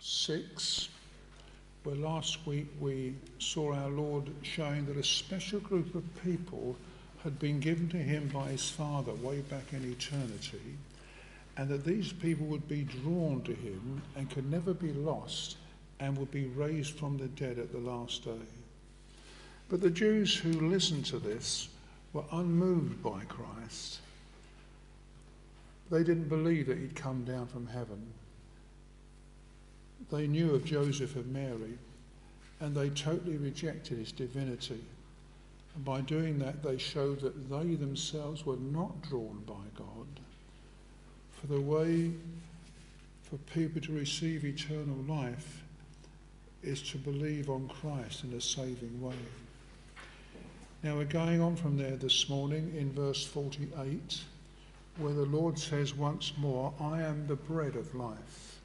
6, where last week we saw our Lord showing that a special group of people had been given to him by his Father way back in eternity, and that these people would be drawn to him and could never be lost and would be raised from the dead at the last day. But the Jews who listened to this were unmoved by Christ. They didn't believe that he'd come down from heaven. They knew of Joseph and Mary, and they totally rejected his divinity. And by doing that, they showed that they themselves were not drawn by God. For the way for people to receive eternal life is to believe on Christ in a saving way. Now we're going on from there this morning in verse 48, where the Lord says once more, I am the bread of life.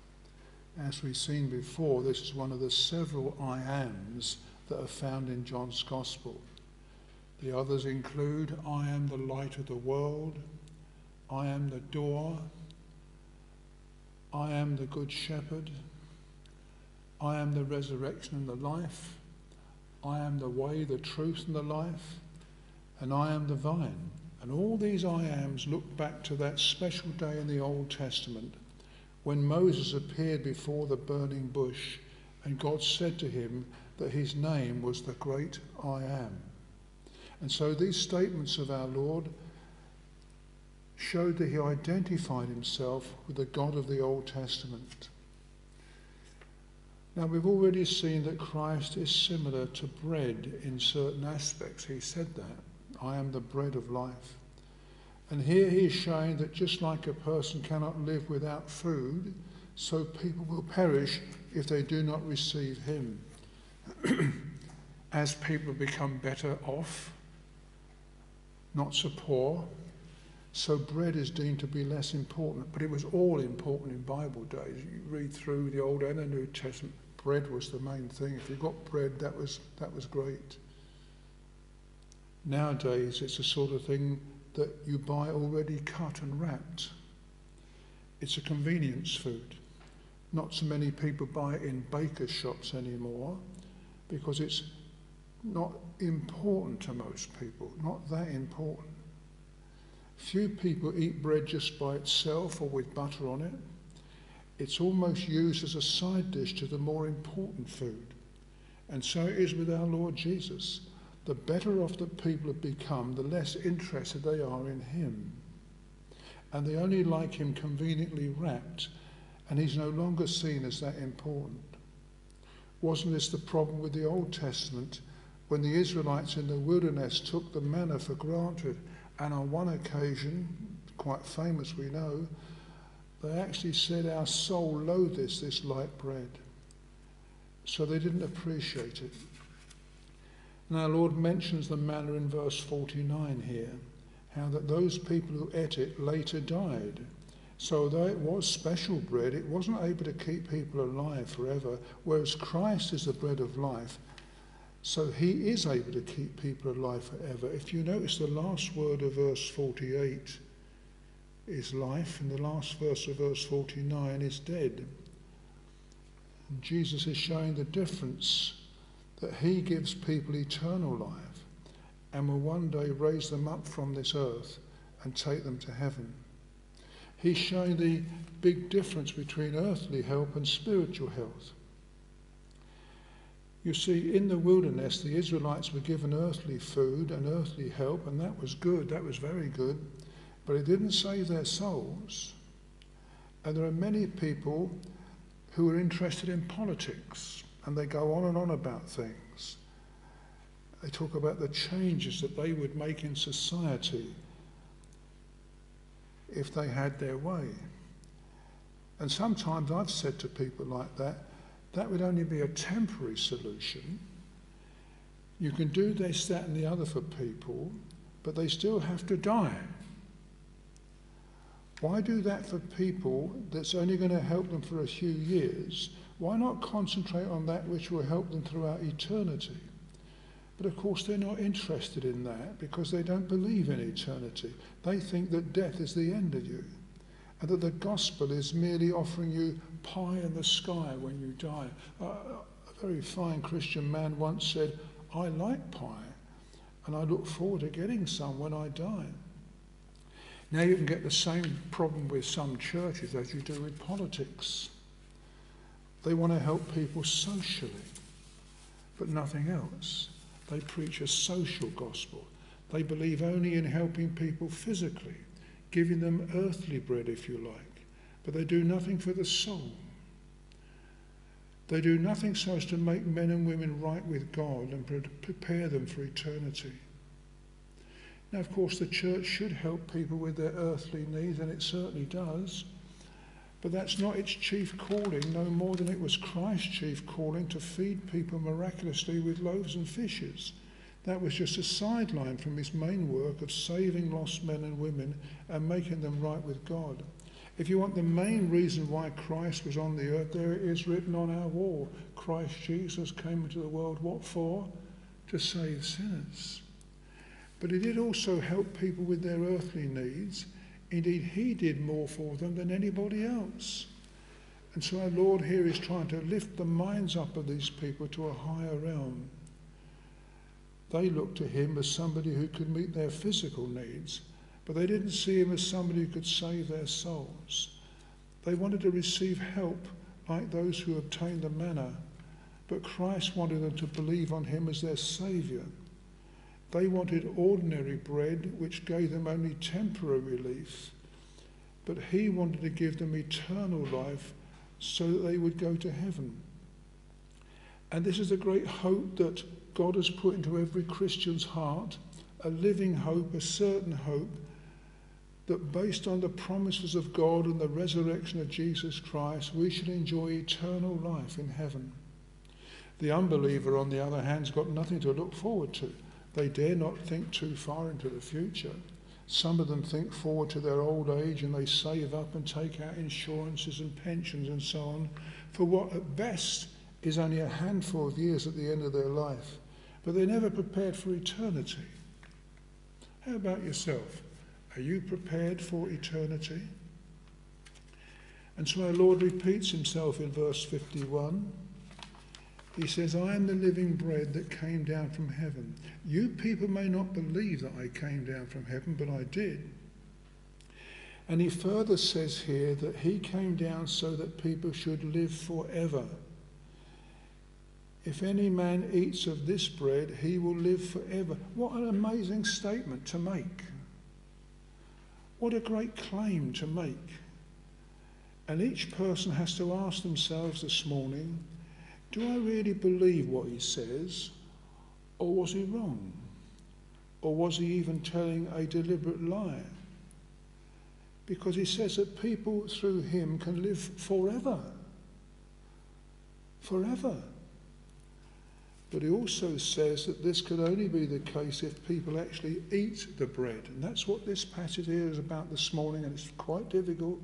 As we've seen before, this is one of the several I ams that are found in John's Gospel. The others include, I am the light of the world, I am the door, I am the good shepherd, I am the resurrection and the life. I am the way, the truth, and the life. And I am the vine. And all these I ams look back to that special day in the Old Testament when Moses appeared before the burning bush and God said to him that his name was the great I am. And so these statements of our Lord showed that he identified himself with the God of the Old Testament. Now, we've already seen that Christ is similar to bread in certain aspects. He said that. I am the bread of life. And here he is showing that just like a person cannot live without food, so people will perish if they do not receive him. As people become better off, not so poor, so bread is deemed to be less important. But it was all important in Bible days. You read through the Old and the New Testament bread was the main thing. If you got bread, that was, that was great. Nowadays, it's the sort of thing that you buy already cut and wrapped. It's a convenience food. Not so many people buy it in baker shops anymore because it's not important to most people, not that important. Few people eat bread just by itself or with butter on it it's almost used as a side dish to the more important food. And so it is with our Lord Jesus. The better off the people have become, the less interested they are in him. And they only like him conveniently wrapped, and he's no longer seen as that important. Wasn't this the problem with the Old Testament when the Israelites in the wilderness took the manna for granted? And on one occasion, quite famous we know, they actually said, Our soul loathes this light bread. So they didn't appreciate it. Now, Lord mentions the manna in verse 49 here, how that those people who ate it later died. So, though it was special bread, it wasn't able to keep people alive forever, whereas Christ is the bread of life. So, he is able to keep people alive forever. If you notice the last word of verse 48, is life, and the last verse of verse 49 is dead. And Jesus is showing the difference that he gives people eternal life and will one day raise them up from this earth and take them to heaven. He's showing the big difference between earthly help and spiritual health. You see, in the wilderness, the Israelites were given earthly food and earthly help, and that was good, that was very good but it didn't save their souls. And there are many people who are interested in politics and they go on and on about things. They talk about the changes that they would make in society if they had their way. And sometimes I've said to people like that, that would only be a temporary solution. You can do this, that, and the other for people, but they still have to die. Why do that for people that's only going to help them for a few years? Why not concentrate on that which will help them throughout eternity? But of course, they're not interested in that because they don't believe in eternity. They think that death is the end of you. and that the gospel is merely offering you pie in the sky when you die. Uh, a very fine Christian man once said, I like pie, and I look forward to getting some when I die. Now you can get the same problem with some churches as you do with politics. They want to help people socially, but nothing else. They preach a social gospel. They believe only in helping people physically, giving them earthly bread, if you like, but they do nothing for the soul. They do nothing so as to make men and women right with God and prepare them for eternity. Now, of course, the church should help people with their earthly needs, and it certainly does. But that's not its chief calling, no more than it was Christ's chief calling to feed people miraculously with loaves and fishes. That was just a sideline from his main work of saving lost men and women and making them right with God. If you want the main reason why Christ was on the earth, there it is written on our wall. Christ Jesus came into the world, what for? To save sinners. But he did also help people with their earthly needs Indeed, he did more for them than anybody else. And so our Lord here is trying to lift the minds up of these people to a higher realm. They looked to him as somebody who could meet their physical needs, but they didn't see him as somebody who could save their souls. They wanted to receive help like those who obtained the manna, but Christ wanted them to believe on him as their Saviour. They wanted ordinary bread, which gave them only temporary relief, but he wanted to give them eternal life so that they would go to heaven. And this is a great hope that God has put into every Christian's heart a living hope, a certain hope that based on the promises of God and the resurrection of Jesus Christ, we should enjoy eternal life in heaven. The unbeliever, on the other hand, has got nothing to look forward to. They dare not think too far into the future. Some of them think forward to their old age and they save up and take out insurances and pensions and so on for what at best is only a handful of years at the end of their life. But they're never prepared for eternity. How about yourself? Are you prepared for eternity? And so our Lord repeats himself in verse 51. He says, I am the living bread that came down from heaven. You people may not believe that I came down from heaven, but I did. And he further says here that he came down so that people should live forever. If any man eats of this bread, he will live forever. What an amazing statement to make. What a great claim to make. And each person has to ask themselves this morning do I really believe what he says, or was he wrong? Or was he even telling a deliberate lie? Because he says that people through him can live forever. Forever. But he also says that this could only be the case if people actually eat the bread. And that's what this passage here is about this morning, and it's quite difficult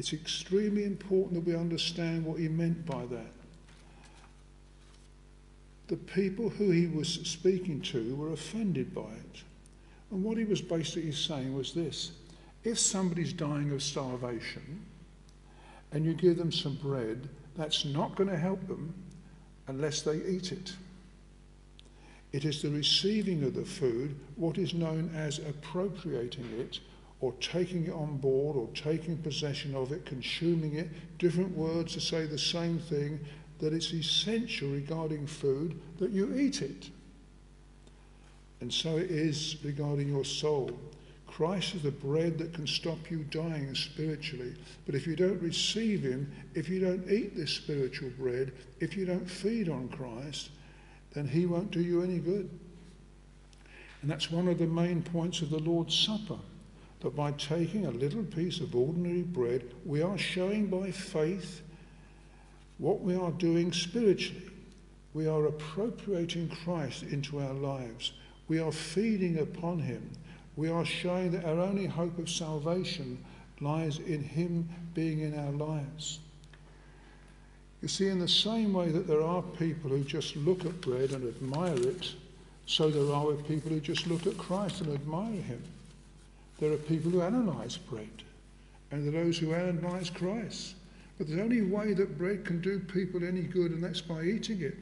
it's extremely important that we understand what he meant by that. The people who he was speaking to were offended by it. And what he was basically saying was this if somebody's dying of starvation and you give them some bread, that's not going to help them unless they eat it. It is the receiving of the food, what is known as appropriating it, or taking it on board or taking possession of it, consuming it, different words to say the same thing, that it's essential regarding food that you eat it. And so it is regarding your soul. Christ is the bread that can stop you dying spiritually. But if you don't receive Him, if you don't eat this spiritual bread, if you don't feed on Christ, then He won't do you any good. And that's one of the main points of the Lord's Supper that by taking a little piece of ordinary bread, we are showing by faith what we are doing spiritually. We are appropriating Christ into our lives. We are feeding upon him. We are showing that our only hope of salvation lies in him being in our lives. You see, in the same way that there are people who just look at bread and admire it, so there are people who just look at Christ and admire him. There are people who analyse bread, and there are those who analyse Christ. But there's only way that bread can do people any good, and that's by eating it.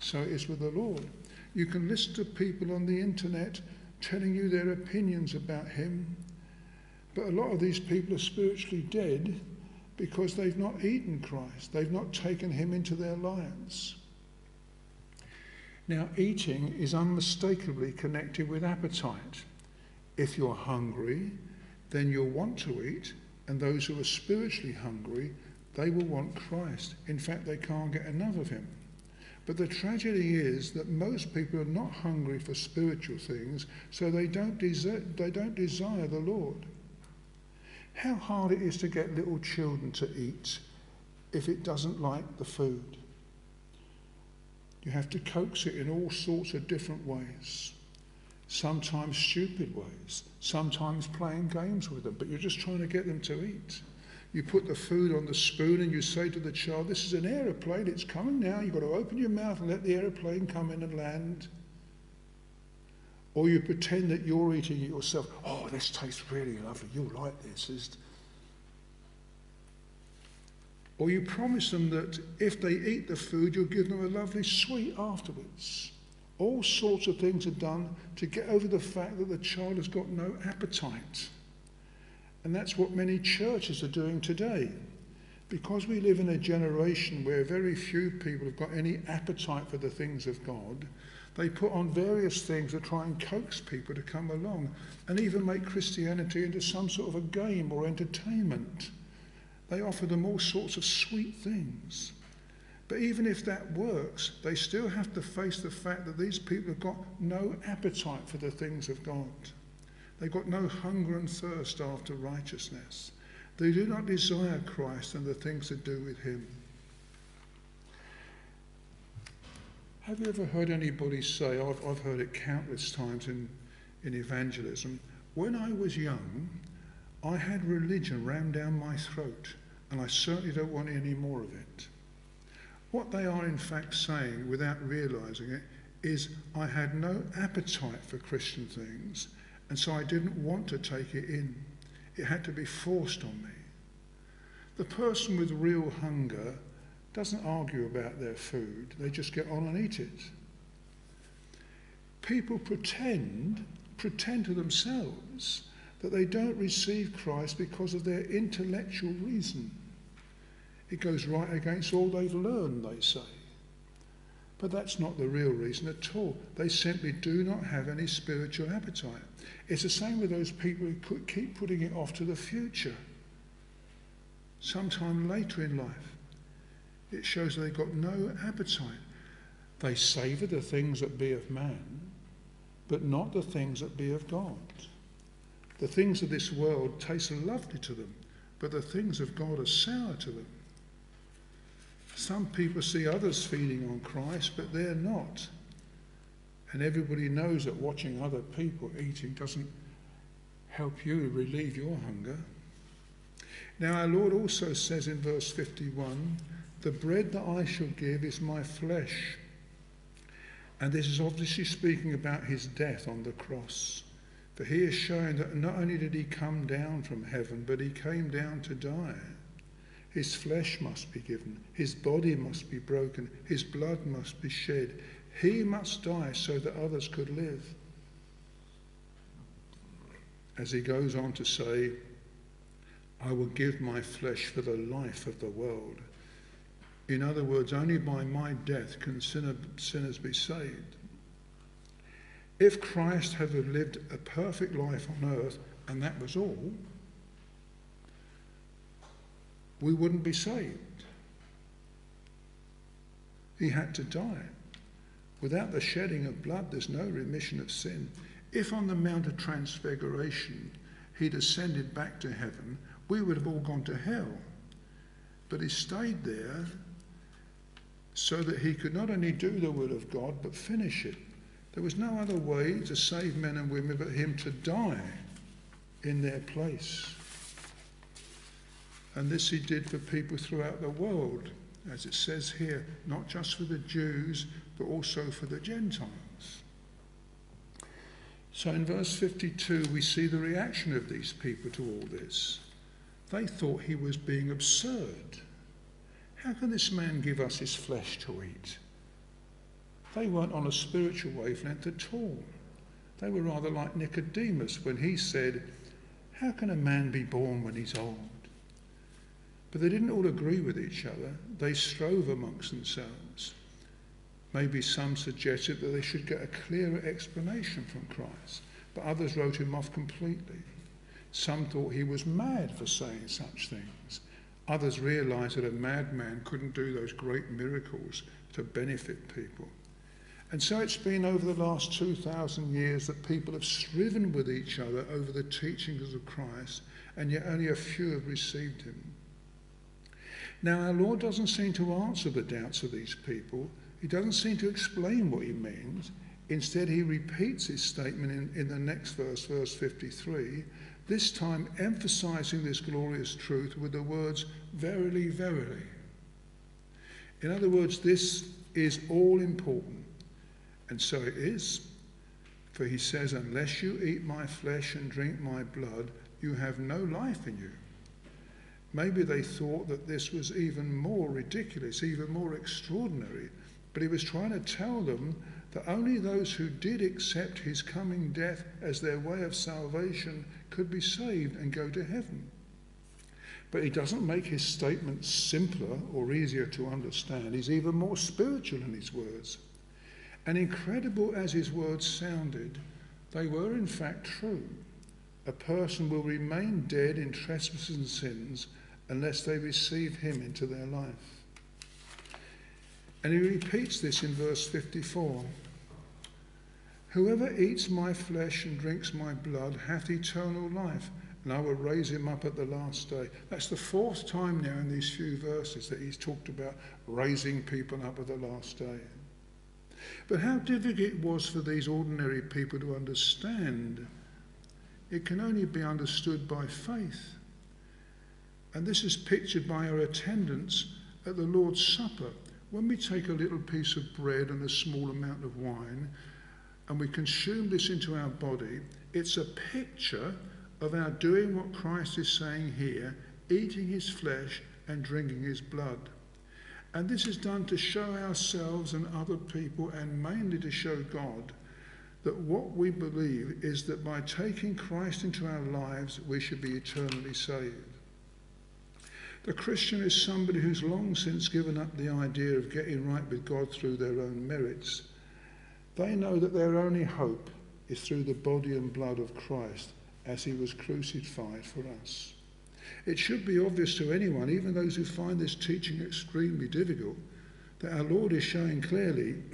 So it is with the Lord. You can listen to people on the internet telling you their opinions about Him, but a lot of these people are spiritually dead because they've not eaten Christ, they've not taken Him into their lives. Now, eating is unmistakably connected with appetite. If you're hungry, then you'll want to eat, and those who are spiritually hungry, they will want Christ. In fact, they can't get enough of him. But the tragedy is that most people are not hungry for spiritual things, so they don't, desert, they don't desire the Lord. How hard it is to get little children to eat if it doesn't like the food. You have to coax it in all sorts of different ways. Sometimes stupid ways, sometimes playing games with them, but you're just trying to get them to eat. You put the food on the spoon and you say to the child, This is an aeroplane, it's coming now. You've got to open your mouth and let the aeroplane come in and land. Or you pretend that you're eating it yourself. Oh, this tastes really lovely. You'll like this. Or you promise them that if they eat the food, you'll give them a lovely sweet afterwards. All sorts of things are done to get over the fact that the child has got no appetite. And that's what many churches are doing today. Because we live in a generation where very few people have got any appetite for the things of God, they put on various things to try and coax people to come along and even make Christianity into some sort of a game or entertainment. They offer them all sorts of sweet things. But even if that works, they still have to face the fact that these people have got no appetite for the things of God. They've got no hunger and thirst after righteousness. They do not desire Christ and the things that do with him. Have you ever heard anybody say, I've, I've heard it countless times in, in evangelism, when I was young, I had religion rammed down my throat, and I certainly don't want any more of it. What they are in fact saying, without realizing it, is I had no appetite for Christian things, and so I didn't want to take it in. It had to be forced on me. The person with real hunger doesn't argue about their food, they just get on and eat it. People pretend, pretend to themselves that they don't receive Christ because of their intellectual reason. It goes right against all they've learned, they say. But that's not the real reason at all. They simply do not have any spiritual appetite. It's the same with those people who keep putting it off to the future, sometime later in life. It shows they've got no appetite. They savour the things that be of man, but not the things that be of God. The things of this world taste lovely to them, but the things of God are sour to them. Some people see others feeding on Christ, but they're not. And everybody knows that watching other people eating doesn't help you relieve your hunger. Now, our Lord also says in verse 51 The bread that I shall give is my flesh. And this is obviously speaking about his death on the cross. For he is showing that not only did he come down from heaven, but he came down to die. His flesh must be given, his body must be broken, his blood must be shed. He must die so that others could live. As he goes on to say, I will give my flesh for the life of the world. In other words, only by my death can sinners be saved. If Christ had lived a perfect life on earth and that was all, we wouldn't be saved. He had to die. Without the shedding of blood, there's no remission of sin. If on the Mount of Transfiguration he'd ascended back to heaven, we would have all gone to hell. But he stayed there so that he could not only do the will of God, but finish it. There was no other way to save men and women but him to die in their place. And this he did for people throughout the world, as it says here, not just for the Jews, but also for the Gentiles. So in verse 52, we see the reaction of these people to all this. They thought he was being absurd. How can this man give us his flesh to eat? They weren't on a spiritual wavelength at all. They were rather like Nicodemus when he said, How can a man be born when he's old? But they didn't all agree with each other. They strove amongst themselves. Maybe some suggested that they should get a clearer explanation from Christ, but others wrote him off completely. Some thought he was mad for saying such things. Others realized that a madman couldn't do those great miracles to benefit people. And so it's been over the last 2,000 years that people have striven with each other over the teachings of Christ, and yet only a few have received him. Now, our Lord doesn't seem to answer the doubts of these people, he doesn't seem to explain what he means. Instead, he repeats his statement in, in the next verse, verse 53, this time emphasizing this glorious truth with the words, Verily, verily. In other words, this is all important. And so it is. For he says, Unless you eat my flesh and drink my blood, you have no life in you. Maybe they thought that this was even more ridiculous, even more extraordinary but he was trying to tell them that only those who did accept his coming death as their way of salvation could be saved and go to heaven. But he doesn't make his statement simpler or easier to understand. He's even more spiritual in his words. And incredible as his words sounded, they were in fact true. A person will remain dead in trespasses and sins unless they receive him into their life. And he repeats this in verse 54. Whoever eats my flesh and drinks my blood hath eternal life, and I will raise him up at the last day. That's the fourth time now in these few verses that he's talked about raising people up at the last day. But how difficult it was for these ordinary people to understand, it can only be understood by faith. And this is pictured by our attendance at the Lord's Supper when we take a little piece of bread and a small amount of wine and we consume this into our body, it's a picture of our doing what Christ is saying here, eating his flesh and drinking his blood. And this is done to show ourselves and other people, and mainly to show God, that what we believe is that by taking Christ into our lives, we should be eternally saved. The Christian is somebody who's long since given up the idea of getting right with God through their own merits. They know that their only hope is through the body and blood of Christ as he was crucified for us. It should be obvious to anyone, even those who find this teaching extremely difficult, that our Lord is showing clearly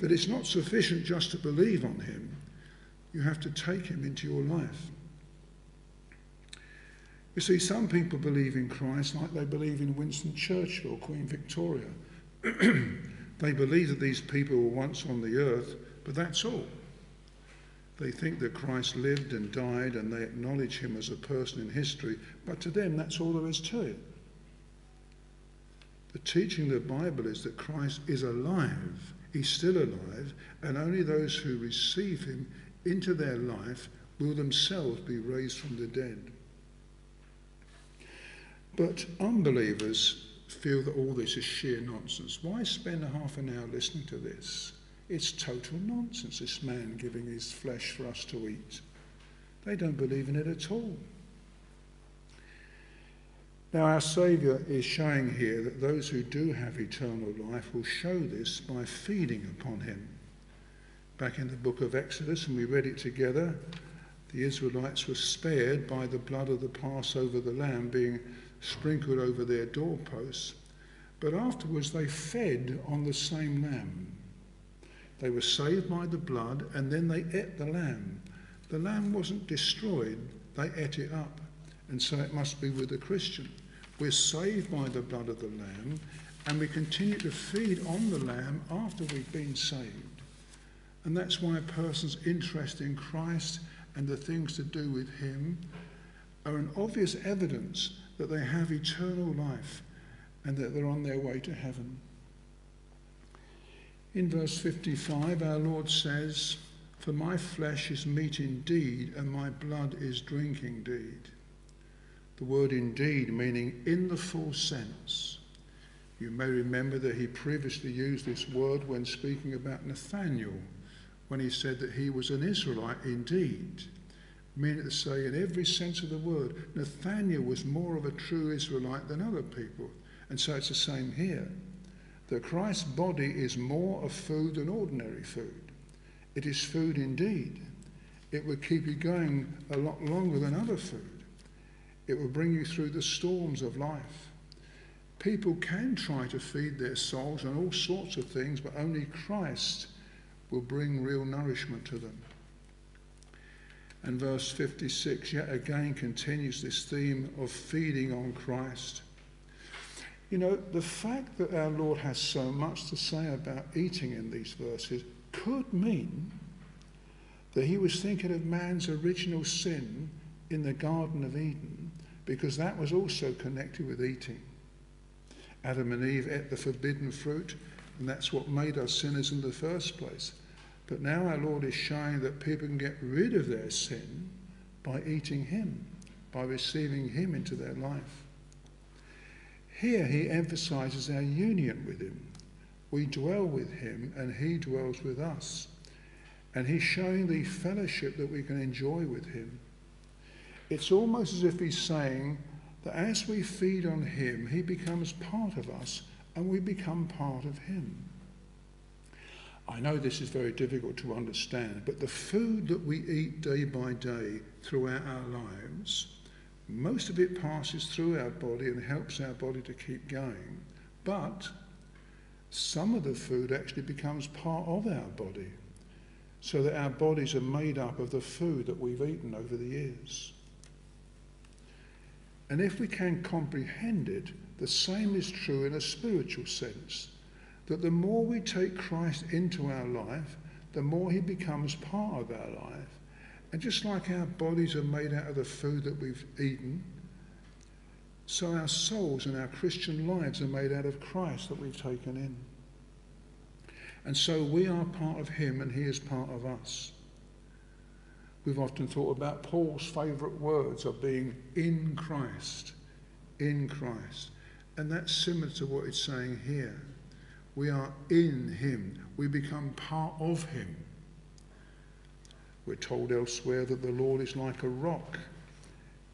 that it's not sufficient just to believe on him. You have to take him into your life. You see, some people believe in Christ like they believe in Winston Churchill or Queen Victoria. they believe that these people were once on the earth, but that's all. They think that Christ lived and died and they acknowledge him as a person in history, but to them that's all there is to it. The teaching of the Bible is that Christ is alive, he's still alive, and only those who receive him into their life will themselves be raised from the dead. But unbelievers feel that all this is sheer nonsense. Why spend a half an hour listening to this? It's total nonsense, this man giving his flesh for us to eat. They don't believe in it at all. Now, our Saviour is showing here that those who do have eternal life will show this by feeding upon him. Back in the book of Exodus, and we read it together, the Israelites were spared by the blood of the Passover, the lamb being sprinkled over their doorposts. But afterwards they fed on the same lamb. They were saved by the blood and then they ate the lamb. The lamb wasn't destroyed, they ate it up. And so it must be with the Christian. We're saved by the blood of the lamb and we continue to feed on the lamb after we've been saved. And that's why a person's interest in Christ and the things to do with him are an obvious evidence that they have eternal life and that they're on their way to heaven. In verse 55, our Lord says, For my flesh is meat indeed, and my blood is drink indeed. The word indeed meaning in the full sense. You may remember that he previously used this word when speaking about Nathaniel, when he said that he was an Israelite indeed, meaning to say, in every sense of the word, Nathaniel was more of a true Israelite than other people. And so it's the same here. That Christ's body is more of food than ordinary food. It is food indeed. It would keep you going a lot longer than other food. It will bring you through the storms of life. People can try to feed their souls on all sorts of things, but only Christ will bring real nourishment to them. And verse 56 yet again continues this theme of feeding on Christ. You know, the fact that our Lord has so much to say about eating in these verses could mean that he was thinking of man's original sin in the Garden of Eden, because that was also connected with eating. Adam and Eve ate the forbidden fruit, and that's what made us sinners in the first place. But now our Lord is showing that people can get rid of their sin by eating Him, by receiving Him into their life. Here he emphasizes our union with Him. We dwell with Him, and He dwells with us. And He's showing the fellowship that we can enjoy with Him. It's almost as if He's saying, that as we feed on Him, He becomes part of us and we become part of Him. I know this is very difficult to understand, but the food that we eat day by day throughout our lives, most of it passes through our body and helps our body to keep going. But some of the food actually becomes part of our body, so that our bodies are made up of the food that we've eaten over the years. And if we can comprehend it, the same is true in a spiritual sense. That the more we take Christ into our life, the more he becomes part of our life. And just like our bodies are made out of the food that we've eaten, so our souls and our Christian lives are made out of Christ that we've taken in. And so we are part of him and he is part of us. We've often thought about Paul's favourite words of being in Christ, in Christ. And that's similar to what it's saying here. We are in him. We become part of him. We're told elsewhere that the Lord is like a rock.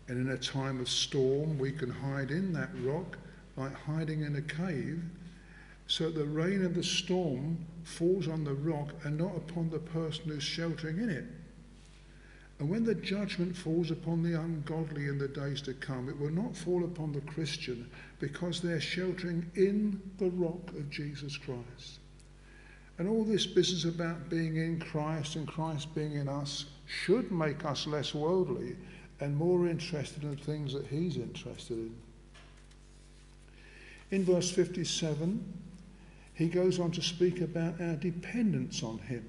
And in a time of storm, we can hide in that rock like hiding in a cave. So the rain of the storm falls on the rock and not upon the person who's sheltering in it. And when the judgment falls upon the ungodly in the days to come, it will not fall upon the Christian because they're sheltering in the rock of Jesus Christ. And all this business about being in Christ and Christ being in us should make us less worldly and more interested in the things that He's interested in. In verse 57, he goes on to speak about our dependence on Him.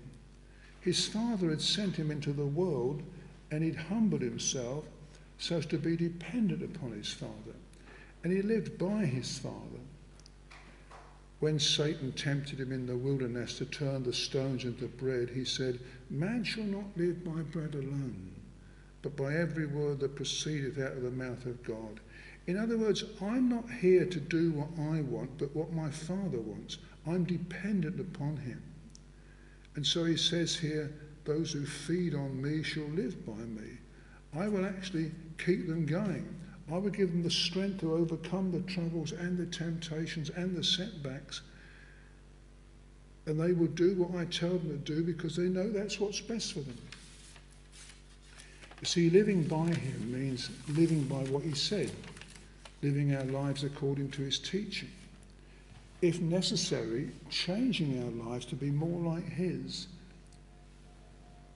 His Father had sent him into the world and he'd humbled himself so as to be dependent upon his Father. And he lived by his Father. When Satan tempted him in the wilderness to turn the stones into bread, he said, Man shall not live by bread alone, but by every word that proceedeth out of the mouth of God. In other words, I'm not here to do what I want, but what my Father wants. I'm dependent upon him. And so he says here, those who feed on me shall live by me. I will actually keep them going. I will give them the strength to overcome the troubles and the temptations and the setbacks. And they will do what I tell them to do because they know that's what's best for them. You see, living by him means living by what he said, living our lives according to his teaching. If necessary, changing our lives to be more like his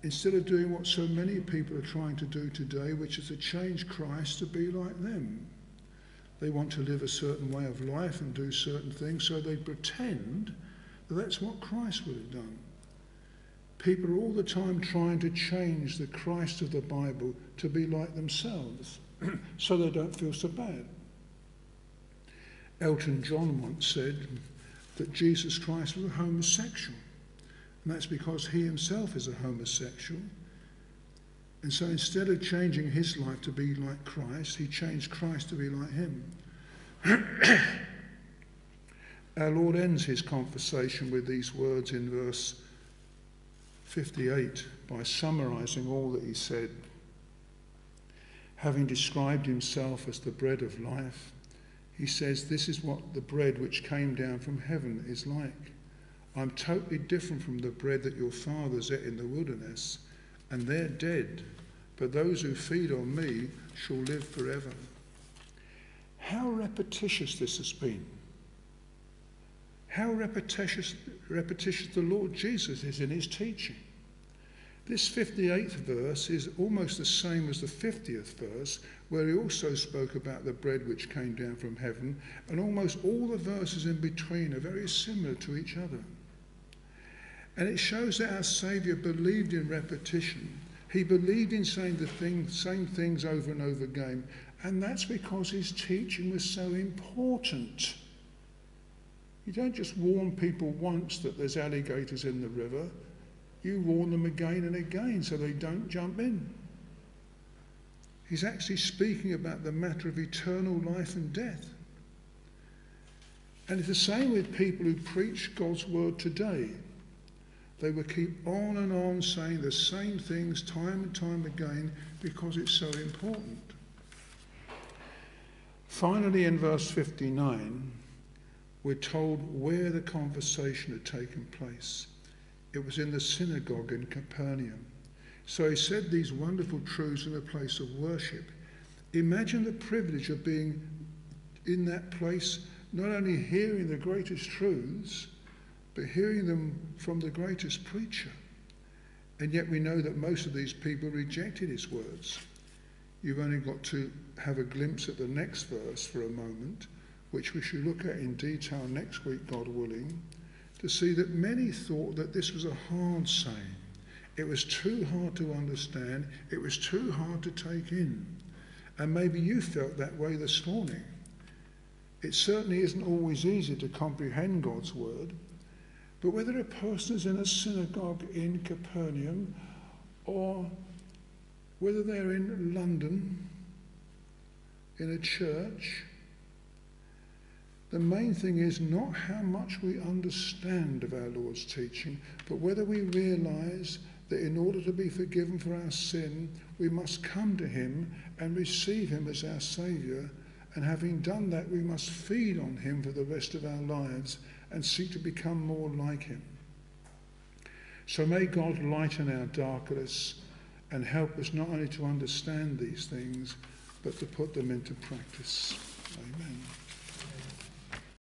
instead of doing what so many people are trying to do today, which is to change Christ to be like them. They want to live a certain way of life and do certain things, so they pretend that that's what Christ would have done. People are all the time trying to change the Christ of the Bible to be like themselves, so they don't feel so bad. Elton John once said that Jesus Christ was a homosexual And that's because he himself is a homosexual. And so instead of changing his life to be like Christ, he changed Christ to be like him. Our Lord ends his conversation with these words in verse 58 by summarizing all that he said. Having described himself as the bread of life, he says, This is what the bread which came down from heaven is like. I'm totally different from the bread that your fathers ate in the wilderness, and they're dead. But those who feed on me shall live forever. How repetitious this has been. How repetitious, repetitious the Lord Jesus is in his teaching. This 58th verse is almost the same as the 50th verse, where he also spoke about the bread which came down from heaven, and almost all the verses in between are very similar to each other. And it shows that our Saviour believed in repetition. He believed in saying the thing, same things over and over again, and that's because his teaching was so important. You don't just warn people once that there's alligators in the river, you warn them again and again so they don't jump in. He's actually speaking about the matter of eternal life and death. And it's the same with people who preach God's word today. They will keep on and on saying the same things time and time again because it's so important. Finally, in verse 59, we're told where the conversation had taken place. It was in the synagogue in Capernaum. So he said these wonderful truths in a place of worship. Imagine the privilege of being in that place, not only hearing the greatest truths, but hearing them from the greatest preacher. And yet we know that most of these people rejected his words. You've only got to have a glimpse at the next verse for a moment, which we should look at in detail next week, God willing to see that many thought that this was a hard saying. It was too hard to understand, it was too hard to take in. And maybe you felt that way this morning. It certainly isn't always easy to comprehend God's word, but whether a person is in a synagogue in Capernaum or whether they're in London, in a church, the main thing is not how much we understand of our Lord's teaching, but whether we realize that in order to be forgiven for our sin, we must come to Him and receive Him as our Saviour. And having done that, we must feed on Him for the rest of our lives and seek to become more like Him. So may God lighten our darkness and help us not only to understand these things, but to put them into practice. Amen.